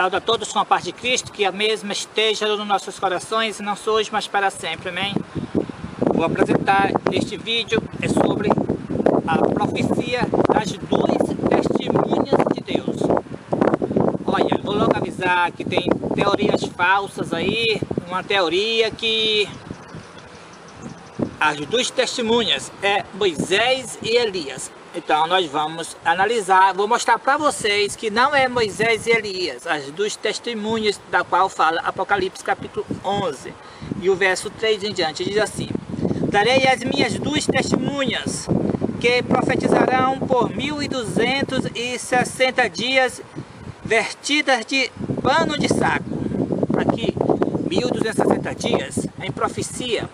Saúde a todos com a paz de Cristo, que a mesma esteja nos nossos corações e não hoje, mas para sempre. Amém? Vou apresentar este vídeo é sobre a profecia das duas testemunhas de Deus. Olha, vou logo avisar que tem teorias falsas aí, uma teoria que as duas testemunhas é Moisés e Elias. Então nós vamos analisar, vou mostrar para vocês que não é Moisés e Elias, as duas testemunhas da qual fala Apocalipse capítulo 11 e o verso 3 em diante, diz assim Darei as minhas duas testemunhas que profetizarão por 1260 dias vertidas de pano de saco. Aqui, 1260 dias em profecia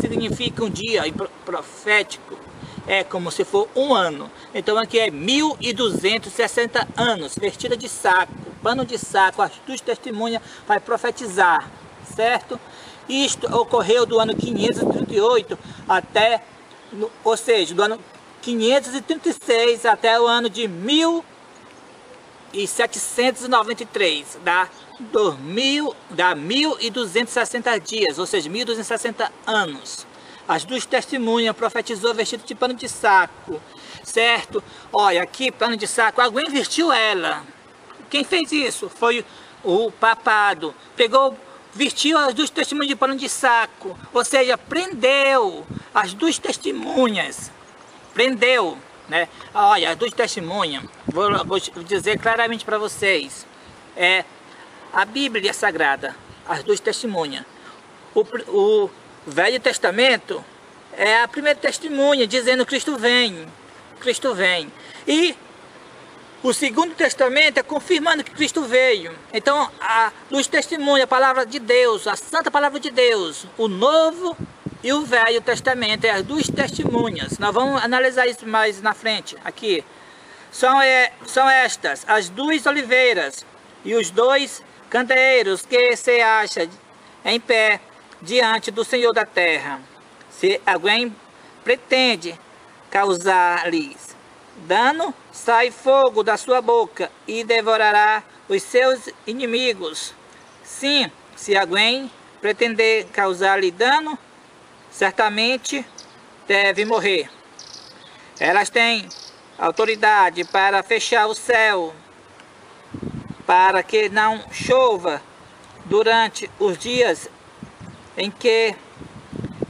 significa um dia profético é como se for um ano. Então aqui é 1260 anos, vestida de saco, pano de saco, as duas testemunhas vai profetizar, certo? Isto ocorreu do ano 538 até, ou seja, do ano 536 até o ano de 1793, dá, 2000, dá 1260 dias, ou seja, 1260 anos. As duas testemunhas profetizou vestido de pano de saco, certo? Olha, aqui, pano de saco, alguém vestiu ela. Quem fez isso? Foi o papado. Pegou, vestiu as duas testemunhas de pano de saco, ou seja, prendeu as duas testemunhas. Prendeu, né? Olha, as duas testemunhas, vou, vou dizer claramente para vocês, é a Bíblia Sagrada, as duas testemunhas. O, o, Velho Testamento é a primeira testemunha dizendo Cristo vem, Cristo vem. E o Segundo Testamento é confirmando que Cristo veio. Então, a, os testemunhos, a palavra de Deus, a santa palavra de Deus, o Novo e o Velho Testamento, é as duas testemunhas. Nós vamos analisar isso mais na frente, aqui. São, é, são estas, as duas oliveiras e os dois candeeiros que se acham em pé diante do Senhor da terra. Se alguém pretende causar-lhes dano, sai fogo da sua boca e devorará os seus inimigos. Sim, se alguém pretender causar-lhe dano, certamente deve morrer. Elas têm autoridade para fechar o céu, para que não chova durante os dias em que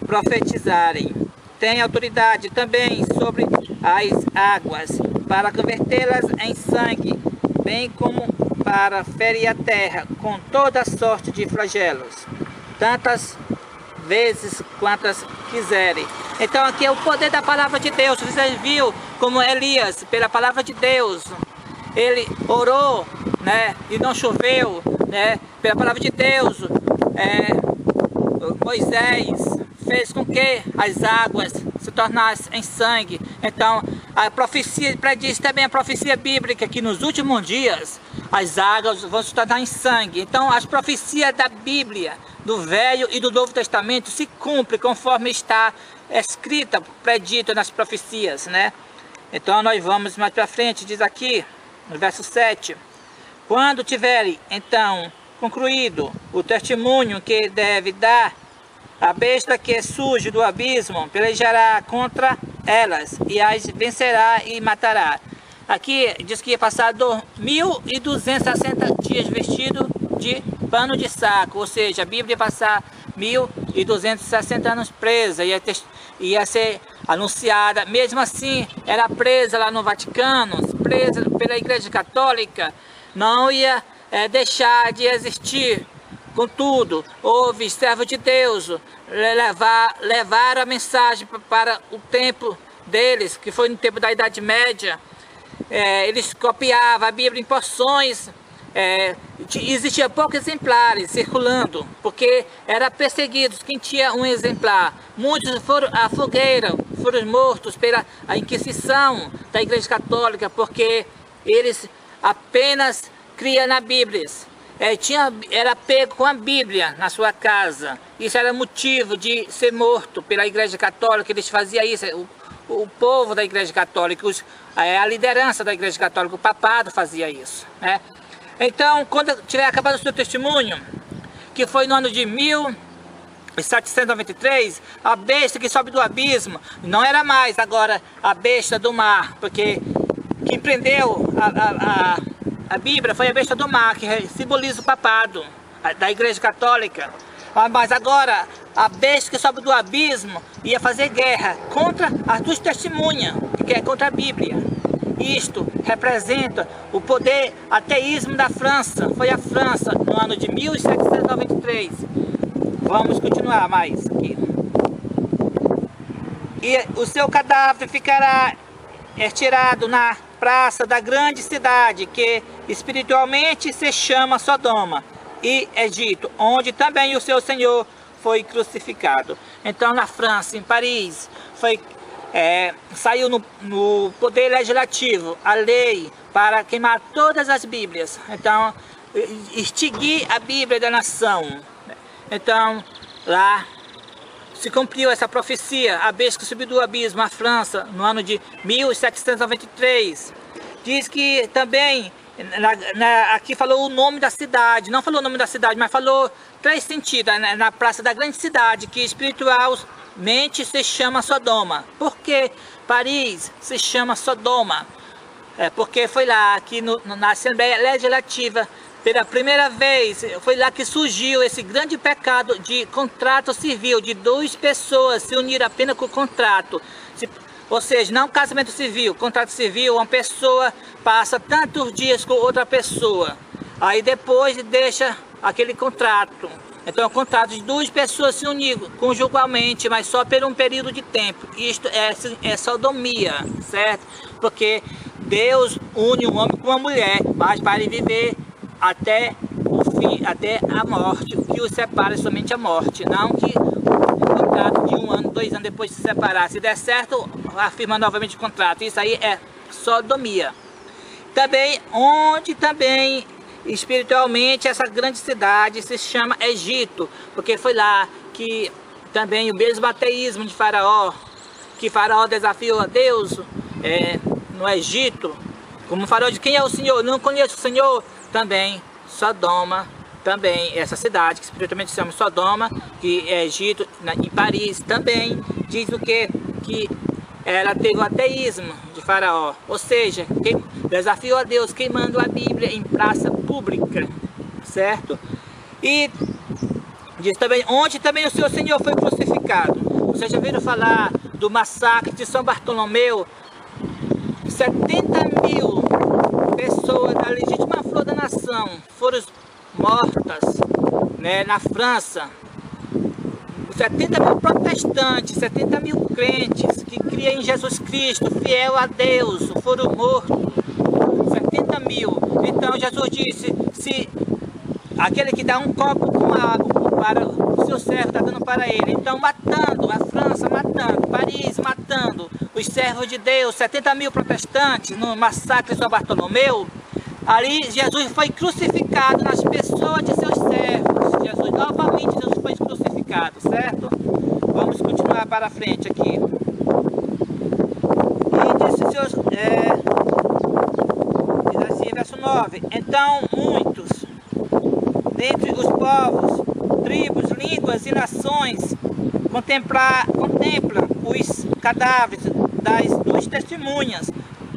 profetizarem. Tem autoridade também sobre as águas, para convertê-las em sangue, bem como para ferir a terra com toda sorte de flagelos, tantas vezes quantas quiserem. Então aqui é o poder da palavra de Deus. Você viu como Elias, pela palavra de Deus, ele orou, né, e não choveu, né, pela palavra de Deus, é, Moisés fez com que as águas se tornassem em sangue. Então, a profecia prediz também a profecia bíblica que nos últimos dias as águas vão se tornar em sangue. Então, as profecias da Bíblia, do Velho e do Novo Testamento se cumprem conforme está escrita, predito nas profecias, né? Então, nós vamos mais para frente, diz aqui, no verso 7. Quando tiverem, então, concluído o testemunho que deve dar, a besta que surge do abismo pelejará contra elas e as vencerá e matará. Aqui diz que ia passar 1.260 dias vestido de pano de saco, ou seja, a Bíblia ia passar 1.260 anos presa, ia, ter, ia ser anunciada, mesmo assim, era presa lá no Vaticano, presa pela Igreja Católica, não ia é, deixar de existir. Contudo, houve servo de Deus levar, levar a mensagem para o tempo deles, que foi no tempo da Idade Média. É, eles copiavam a Bíblia em porções, é, existia poucos exemplares circulando, porque eram perseguidos quem tinha um exemplar. Muitos foram à fogueira, foram mortos pela Inquisição da Igreja Católica, porque eles apenas cria na Bíblia. É, tinha, era pego com a Bíblia na sua casa. Isso era motivo de ser morto pela Igreja Católica. Eles faziam isso. O, o povo da Igreja Católica, os, é, a liderança da Igreja Católica, o papado fazia isso. Né? Então, quando tiver acabado o seu testemunho, que foi no ano de 1793, a besta que sobe do abismo, não era mais agora a besta do mar, porque quem prendeu a, a, a Bíblia foi a besta do mar, que simboliza o papado da Igreja Católica. Ah, mas agora, a besta que sobe do abismo ia fazer guerra contra as duas testemunhas, que é contra a Bíblia. Isto representa o poder ateísmo da França. Foi a França no ano de 1793. Vamos continuar mais aqui. E o seu cadáver ficará estirado na praça da grande cidade, que espiritualmente se chama Sodoma e Egito, onde também o seu Senhor foi crucificado. Então na França, em Paris, foi, é, saiu no, no poder legislativo a lei para queimar todas as Bíblias. Então, extinguir a Bíblia da nação. Então, lá se cumpriu essa profecia, a besta que subiu do abismo, a França, no ano de 1793. Diz que também na, na, aqui falou o nome da cidade, não falou o nome da cidade, mas falou três sentidos, na, na praça da grande cidade, que espiritualmente se chama Sodoma. Por que Paris se chama Sodoma? É porque foi lá, aqui no, na Assembleia Legislativa, pela primeira vez, foi lá que surgiu esse grande pecado de contrato civil, de duas pessoas se unir apenas com o contrato. Se, ou seja, não casamento civil, contrato civil, uma pessoa passa tantos dias com outra pessoa, aí depois deixa aquele contrato. Então é um contrato de duas pessoas se unir conjugalmente, mas só por um período de tempo. Isto é, é sodomia, certo? Porque Deus une um homem com uma mulher, mas para viver até o fim, até a morte. O que os separa somente a morte, não que contrato de um ano, dois anos depois de se separar. Se der certo, afirma novamente o contrato. Isso aí é sodomia. Também, onde também espiritualmente essa grande cidade se chama Egito, porque foi lá que também o mesmo ateísmo de Faraó, que Faraó desafiou a Deus é, no Egito, como Faraó de quem é o Senhor? Não conheço o Senhor. Também Sodoma também essa cidade, que espiritualmente se chama Sodoma, que é Egito, na, em Paris, também diz o que? Que ela teve o ateísmo de Faraó, ou seja, quem, desafiou a Deus queimando a Bíblia em praça pública, certo? E diz também, onde também o seu Senhor foi crucificado. Vocês já viram falar do massacre de São Bartolomeu? 70 mil pessoas da legítima flor da nação foram mortas né, na França, 70 mil protestantes, 70 mil crentes que criam em Jesus Cristo, fiel a Deus, foram mortos. 70 mil. Então Jesus disse, se aquele que dá um copo com água para o seu servo está dando para ele. Então matando, a França matando, Paris matando, os servos de Deus, 70 mil protestantes no massacre de São Bartolomeu, Ali Jesus foi crucificado nas pessoas de seus servos. Jesus, novamente Jesus foi crucificado, certo? Vamos continuar para frente aqui. E disse seus, é, diz assim, verso 9. Então muitos, dentre os povos, tribos, línguas e nações, contemplar, contemplam os cadáveres das duas testemunhas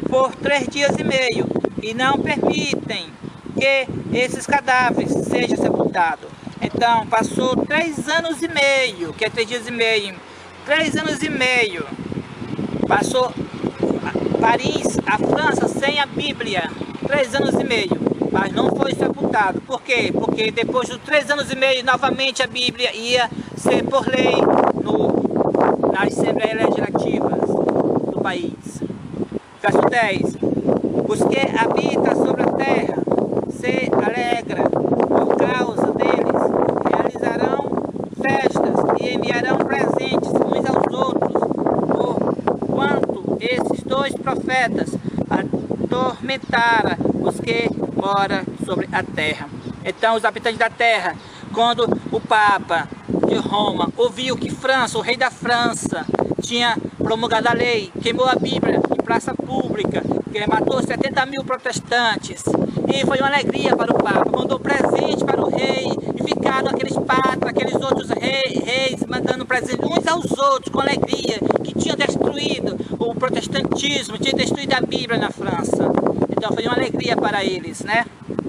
por três dias e meio e não permitem que esses cadáveres sejam sepultados. Então, passou três anos e meio, que é três dias e meio, três anos e meio, passou Paris, a França, sem a Bíblia, três anos e meio, mas não foi sepultado. Por quê? Porque depois de três anos e meio, novamente a Bíblia ia ser por lei no, nas Assembleias Legislativas do país. Verso 10. Os que habitam sobre a terra. Se alegram por causa deles, realizarão festas e enviarão presentes uns aos outros, por quanto esses dois profetas atormentaram os que moram sobre a terra. Então os habitantes da terra, quando o Papa de Roma ouviu que França, o rei da França, tinha promulgado a lei, queimou a Bíblia em praça pública, matou 70 mil protestantes. E foi uma alegria para o Papa. Mandou presente para o rei e ficaram aqueles papas, aqueles outros reis, reis mandando presente uns aos outros com alegria, que tinham destruído o protestantismo, tinham destruído a Bíblia na França. Então foi uma alegria para eles, né?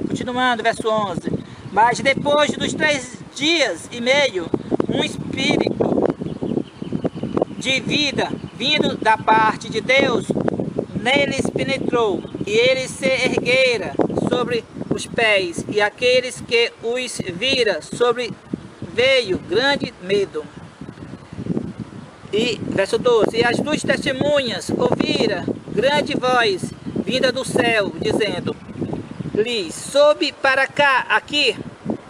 Continuando, verso 11. Mas depois dos três dias e meio, um espírito de vida vindo da parte de Deus neles penetrou, e eles se ergueram sobre os pés, e aqueles que os vira sobre veio grande medo. E, verso 12, e as duas testemunhas ouviram grande voz vinda do céu, dizendo, lhes, sobe para cá, aqui,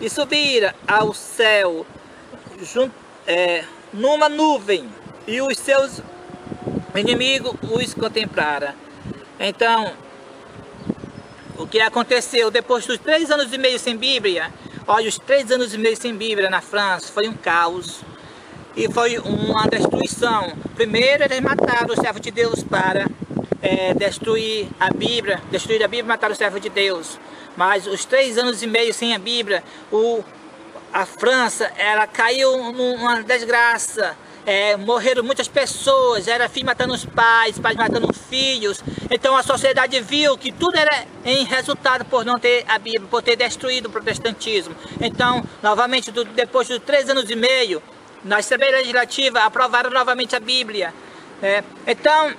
e subira ao céu, junto, é, numa nuvem, e os seus inimigos os contemplaram. Então, o que aconteceu depois dos três anos e meio sem Bíblia, olha, os três anos e meio sem Bíblia na França foi um caos e foi uma destruição. Primeiro eles mataram o servo de Deus para é, destruir a Bíblia, destruir a Bíblia e matar o servo de Deus. Mas os três anos e meio sem a Bíblia, o, a França, ela caiu numa desgraça é, morreram muitas pessoas, era filho matando os pais, pais matando filhos. Então a sociedade viu que tudo era em resultado por não ter a Bíblia, por ter destruído o protestantismo. Então, novamente, depois de três anos e meio, na Assembleia Legislativa aprovaram novamente a Bíblia. É, então,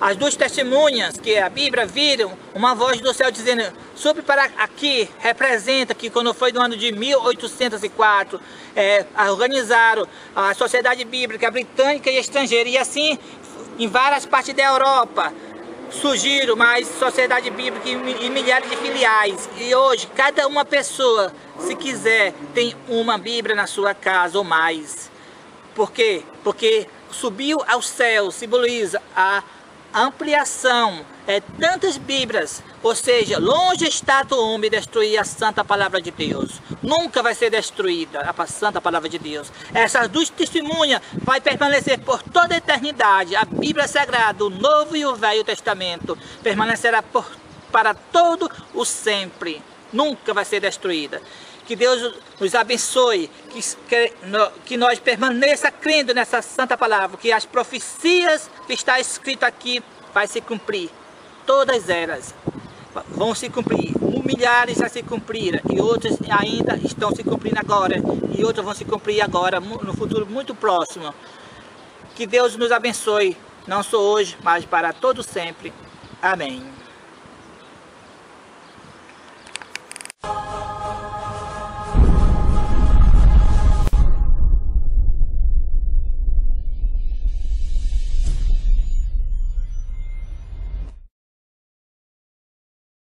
as duas testemunhas que a Bíblia viram uma voz do céu dizendo sobre para aqui representa que quando foi no ano de 1804 é, organizaram a sociedade bíblica britânica e estrangeira e assim em várias partes da Europa surgiram mais sociedade bíblica e milhares de filiais e hoje cada uma pessoa se quiser tem uma Bíblia na sua casa ou mais por quê? porque subiu ao céu simboliza a ampliação, é, tantas Bíblias, ou seja, longe está do homem destruir a santa palavra de Deus. Nunca vai ser destruída a santa palavra de Deus. Essas duas testemunhas vai permanecer por toda a eternidade. A Bíblia Sagrada, o Novo e o Velho Testamento, permanecerá por, para todo o sempre. Nunca vai ser destruída. Que Deus nos abençoe, que, que, que nós permaneça crendo nessa santa palavra, que as profecias que está escrito aqui vai se cumprir. Todas elas vão se cumprir. Milhares já se cumpriram e outras ainda estão se cumprindo agora. E outras vão se cumprir agora, no futuro muito próximo. Que Deus nos abençoe, não só hoje, mas para todo sempre. Amém.